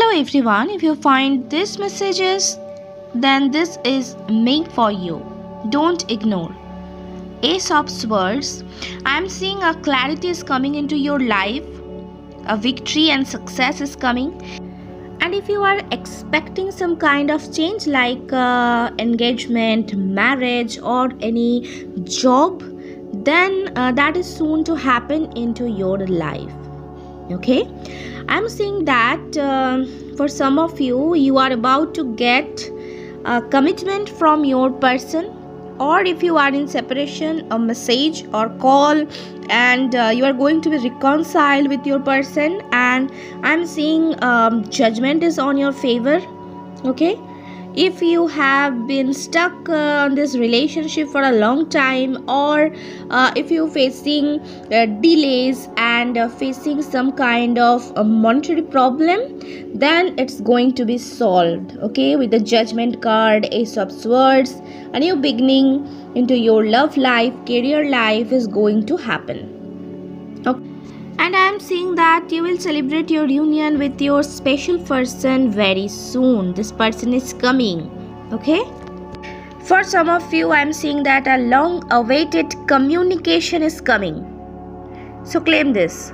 Hello everyone, if you find this messages, then this is made for you. Don't ignore. Ace of swords I'm seeing a clarity is coming into your life. A victory and success is coming. And if you are expecting some kind of change like uh, engagement, marriage, or any job, then uh, that is soon to happen into your life. Okay? I'm saying that uh, for some of you you are about to get a commitment from your person or if you are in separation a message or call and uh, you are going to be reconciled with your person and i'm seeing um, judgment is on your favor. Okay if you have been stuck uh, on this relationship for a long time or uh, if you're facing uh, delays and uh, facing some kind of monetary problem then it's going to be solved okay? With the judgment card ace of swords a new beginning into your love life career life is going to happen and I am seeing that you will celebrate your union with your special person very soon. This person is coming. Okay? For some of you, I am seeing that a long awaited communication is coming. So claim this.